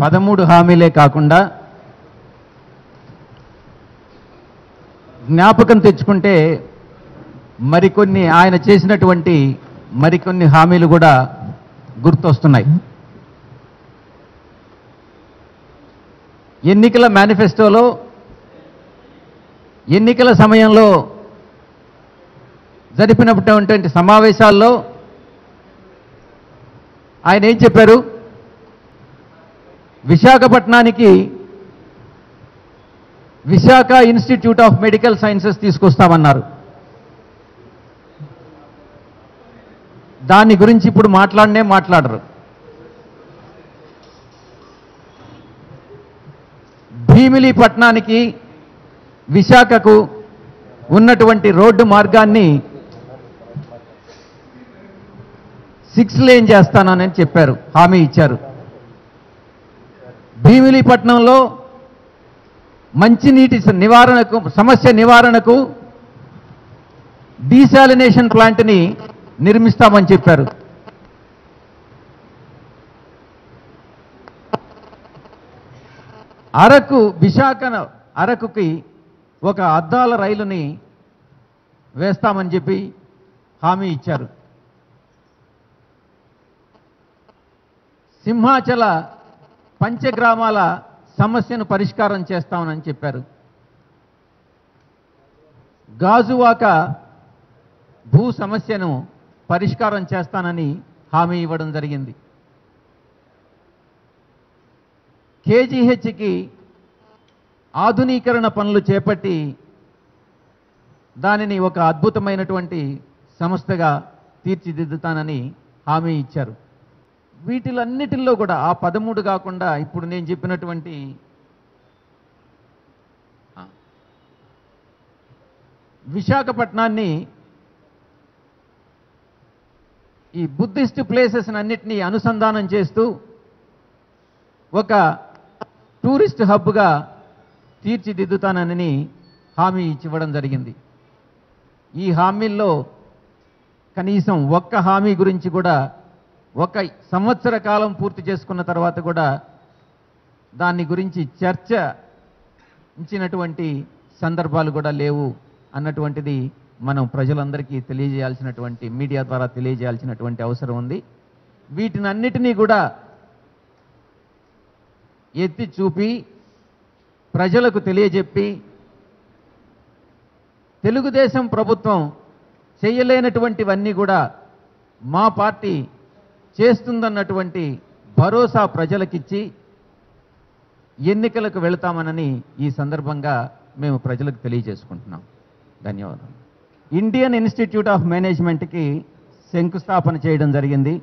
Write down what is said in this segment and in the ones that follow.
పదమూడు హామీలే కాకుండా జ్ఞాపకం తెచ్చుకుంటే మరికొన్ని ఆయన చేసినటువంటి మరికొన్ని హామీలు కూడా గుర్తొస్తున్నాయి. ఎన్నికల మేనిఫెస్టోలో ఎన్నికల సమయంలో జరిపినటువంటి సమావేశాల్లో ఆయన ఏం చెప్పారు? విశాఖపట్నానికి Visakha institute of medical sciences తీసుకొస్తామన్నారు. దాని గురించి ఇప్పుడు మాట్లాడనే మాట్లాడరు. భీమిలీపట్నానికి విశాఖకు ఉన్నటువంటి రోడ్డు మార్గాన్ని సిక్స్ లేన్ చేస్తానని చెప్పారు హామీ ఇచ్చారు. భీమిలీపట్నంలో మంచినీటి నివారణకు సమస్య నివారణకు డీసాలినేషన్ ప్లాంట్ని నిర్మిస్తామని చెప్పారు. అరకు విశాఖ అరకుకి ఒక అద్దాల రైలుని వేస్తామని చెప్పి హామీ ఇచ్చారు. సింహాచల పంచగ్రామాల సమస్యను పరిష్కారం చేస్తామని చెప్పారు. గాజువాక భూ సమస్యను పరిష్కారం చేస్తానని హామీ ఇవ్వడం జరిగింది. కేజీహెచ్కి ఆధునీకరణ పనులు చేపట్టి దానిని ఒక అద్భుతమైనటువంటి సంస్థగా తీర్చిదిద్దుతానని హామీ ఇచ్చారు. వీటిలన్నిటిల్లో కూడా ఆ పదమూడు కాకుండా ఇప్పుడు నేను చెప్పినటువంటి విశాఖపట్నాన్ని ఈ బుద్ధిస్ట్ ప్లేసెస్ అన్నిటినీ అనుసంధానం చేస్తూ ఒక టూరిస్ట్ హబ్గా తీర్చిదిద్దుతానని హామీ ఇచ్చివ్వడం జరిగింది. ఈ హామీల్లో కనీసం ఒక్క హామీ గురించి కూడా ఒక సంవత్సర కాలం పూర్తి చేసుకున్న తర్వాత కూడా దాని గురించి చర్చ ఇచ్చినటువంటి సందర్భాలు కూడా లేవు అన్నటువంటిది మనం ప్రజలందరికీ తెలియజేయాల్సినటువంటి మీడియా ద్వారా తెలియజేయాల్సినటువంటి అవసరం ఉంది. వీటినన్నిటినీ కూడా ఎత్తి చూపి ప్రజలకు తెలియజెప్పి తెలుగుదేశం ప్రభుత్వం చేయలేనటువంటివన్నీ కూడా మా పార్టీ చేస్తుందన్నటువంటి భరోసా ప్రజలకిచ్చి ఎన్నికలకు వెళతామనని ఈ సందర్భంగా మేము ప్రజలకు తెలియజేసుకుంటున్నాం. ధన్యవాదాలు. ఇండియన్ ఇన్స్టిట్యూట్ ఆఫ్ మేనేజ్మెంట్కి శంకుస్థాపన చేయడం జరిగింది.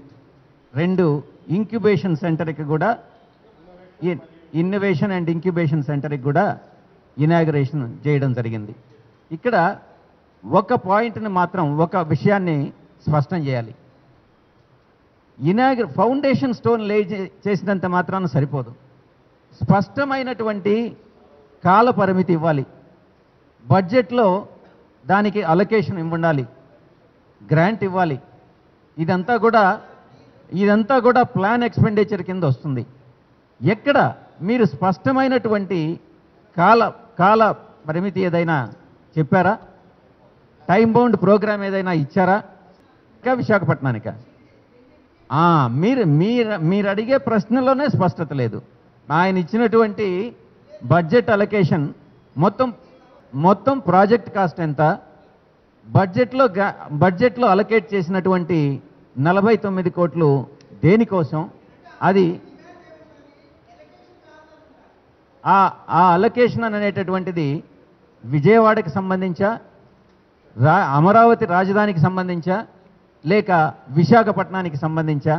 రెండు ఇంక్యుబేషన్ సెంటర్కి కూడా ఇన్నోవేషన్ అండ్ ఇంక్యుబేషన్ సెంటర్కి కూడా ఇనాగరేషన్ చేయడం జరిగింది. ఇక్కడ ఒక పాయింట్ని మాత్రం ఒక విషయాన్ని స్పష్టం చేయాలి. ఇనాగ ఫౌండేషన్ స్టోన్ లే చేసినంత మాత్రాన సరిపోదు. స్పష్టమైనటువంటి కాల పరిమితి ఇవ్వాలి. బడ్జెట్లో దానికి అలొకేషన్ ఇవ్వండాలి. గ్రాంట్ ఇవ్వాలి. ఇదంతా కూడా ఇదంతా కూడా ప్లాన్ ఎక్స్పెండిచర్ కింద వస్తుంది. ఎక్కడ మీరు స్పష్టమైనటువంటి కాల కాల పరిమితి ఏదైనా చెప్పారా? టైం బౌండ్ ప్రోగ్రామ్ ఏదైనా ఇచ్చారా? ఇంకా విశాఖపట్నానికా? మీరు మీరు మీరు అడిగే ప్రశ్నలోనే స్పష్టత లేదు. ఆయన ఇచ్చినటువంటి బడ్జెట్ అలొకేషన్ మొత్తం మొత్తం ప్రాజెక్ట్ కాస్ట్ ఎంత? బడ్జెట్లో బడ్జెట్లో అలొకేట్ చేసినటువంటి నలభై తొమ్మిది కోట్లు దేనికోసం? అది ఆ ఆ అలొకేషన్ అనేటటువంటిది విజయవాడకి సంబంధించా? రా అమరావతి రాజధానికి సంబంధించా? లేక విశాఖపట్నానికి సంబంధించా?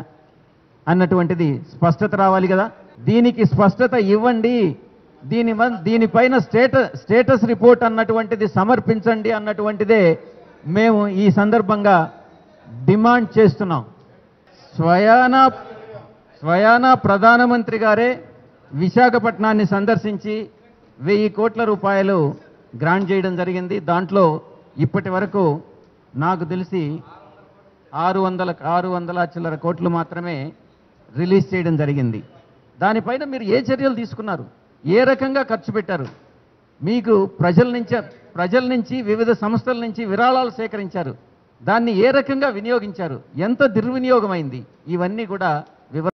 అన్నటువంటిది స్పష్టత రావాలి కదా. దీనికి స్పష్టత ఇవ్వండి. దీని దీనిపైన స్టేటస్ స్టేటస్ రిపోర్ట్ అన్నటువంటిది సమర్పించండి అన్నటువంటిదే మేము ఈ సందర్భంగా డిమాండ్ చేస్తున్నాం. స్వయాన స్వయాన ప్రధానమంత్రి గారే విశాఖపట్నాన్ని సందర్శించి వెయ్యి కోట్ల రూపాయలు గ్రాంట్ చేయడం జరిగింది. దాంట్లో ఇప్పటి వరకు నాకు తెలిసి ఆరు వందల ఆరు వందల చిల్లర కోట్లు మాత్రమే రిలీజ్ చేయడం జరిగింది. దానిపైన మీరు ఏ చర్యలు తీసుకున్నారు? ఏ రకంగా ఖర్చు పెట్టారు? మీకు ప్రజల నుంచి ప్రజల నుంచి వివిధ సంస్థల నుంచి విరాళాలు సేకరించారు. దాన్ని ఏ రకంగా వినియోగించారు? ఎంత దుర్వినియోగమైంది? ఇవన్నీ కూడా వివర